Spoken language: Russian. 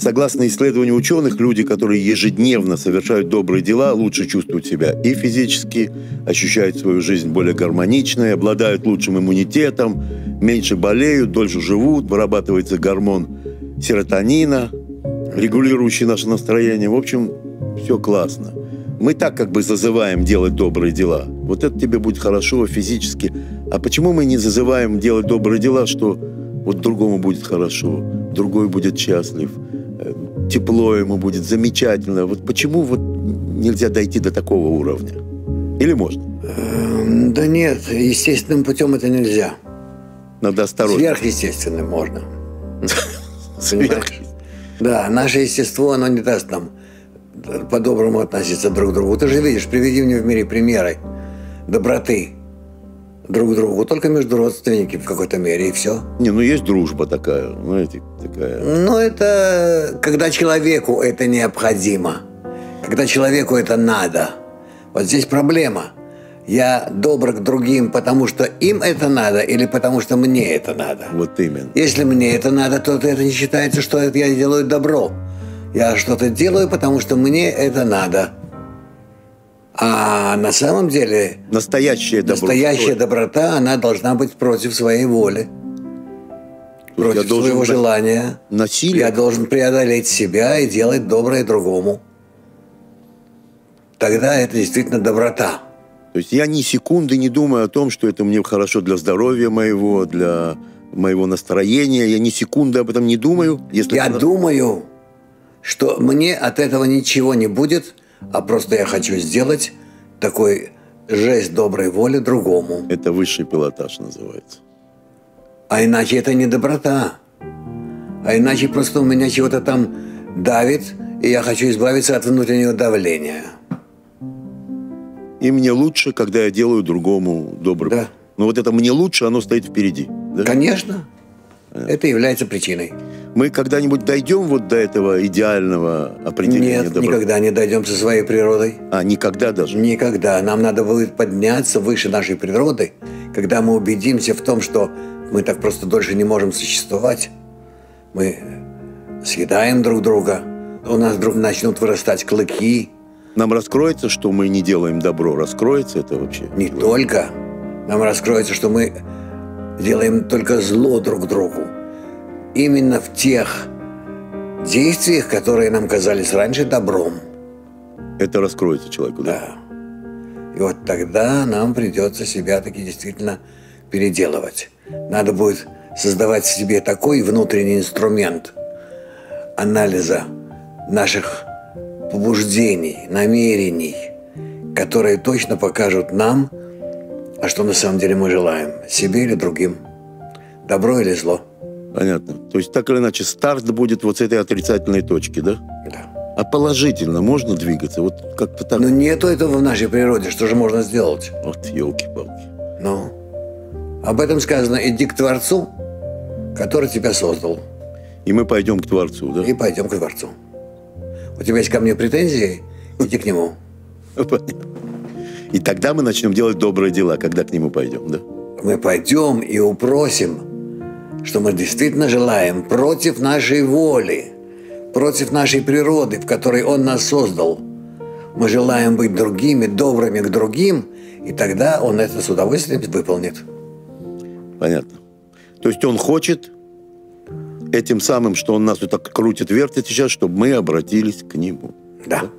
Согласно исследованию ученых, люди, которые ежедневно совершают добрые дела, лучше чувствуют себя и физически, ощущают свою жизнь более гармоничной, обладают лучшим иммунитетом, меньше болеют, дольше живут, вырабатывается гормон серотонина, регулирующий наше настроение. В общем, все классно. Мы так как бы зазываем делать добрые дела. Вот это тебе будет хорошо физически. А почему мы не зазываем делать добрые дела, что вот другому будет хорошо, другой будет счастлив, тепло ему будет замечательно. Вот почему вот нельзя дойти до такого уровня? Или можно? Эм, да нет, естественным путем это нельзя. Надо осторожно. Сверхъестественным можно. Сверх. Да, наше естество, оно не даст нам по-доброму относиться друг к другу. Ты же видишь, приведи мне в мире примеры доброты друг другу, только между родственниками в какой-то мере, и все. Не, ну есть дружба такая, знаете, такая. Ну, это когда человеку это необходимо, когда человеку это надо. Вот здесь проблема. Я добр к другим, потому что им это надо или потому что мне это надо. Вот именно. Если мне это надо, то это не считается, что это я делаю добро. Я что-то делаю, потому что мне это надо. А на самом деле... Настоящая доброта. Настоящая доброта, она должна быть против своей воли. Против своего желания. Насилие. Я должен преодолеть себя и делать доброе другому. Тогда это действительно доброта. То есть я ни секунды не думаю о том, что это мне хорошо для здоровья моего, для моего настроения. Я ни секунды об этом не думаю. Если я это... думаю, что мне от этого ничего не будет, а просто я хочу сделать такой жесть доброй воли другому. Это высший пилотаж называется. А иначе это не доброта. А иначе просто у меня чего-то там давит, и я хочу избавиться от внутреннего давления. И мне лучше, когда я делаю другому добрый. Да. Но вот это мне лучше, оно стоит впереди. Да? Конечно. Это является причиной. Мы когда-нибудь дойдем вот до этого идеального определения Нет, доброты? никогда не дойдем со своей природой. А, никогда даже? Никогда. Нам надо будет подняться выше нашей природы, когда мы убедимся в том, что мы так просто дольше не можем существовать. Мы съедаем друг друга, у нас вдруг начнут вырастать клыки. Нам раскроется, что мы не делаем добро? Раскроется это вообще? Не только. Нам раскроется, что мы делаем только зло друг другу. Именно в тех действиях, которые нам казались раньше добром. Это раскроется человеку, да? Да. И вот тогда нам придется себя таки действительно переделывать. Надо будет создавать в себе такой внутренний инструмент анализа наших побуждений, намерений, которые точно покажут нам, а что на самом деле мы желаем? Себе или другим? Добро или зло? Понятно. То есть так или иначе старт будет вот с этой отрицательной точки, да? Да. А положительно можно двигаться? Вот как-то так? Но нету этого в нашей природе. Что же можно сделать? Вот елки-палки. Ну, об этом сказано «иди к Творцу, который тебя создал». И мы пойдем к Творцу, да? И пойдем к Творцу. У тебя есть ко мне претензии? Иди к Нему. И тогда мы начнем делать добрые дела, когда к нему пойдем, да? Мы пойдем и упросим, что мы действительно желаем против нашей воли, против нашей природы, в которой Он нас создал. Мы желаем быть другими, добрыми к другим, и тогда Он это с удовольствием выполнит. Понятно. То есть Он хочет этим самым, что Он нас вот так крутит, вертит сейчас, чтобы мы обратились к Нему. Да. да?